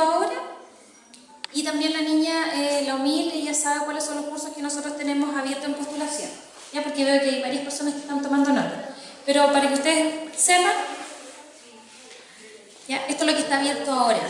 ahora. Y también la niña, eh, la humilde, ya sabe cuáles son los cursos que nosotros tenemos abiertos en postulación. Ya porque veo que hay varias personas que están tomando nota. Pero para que ustedes sepan, ya, esto es lo que está abierto ahora.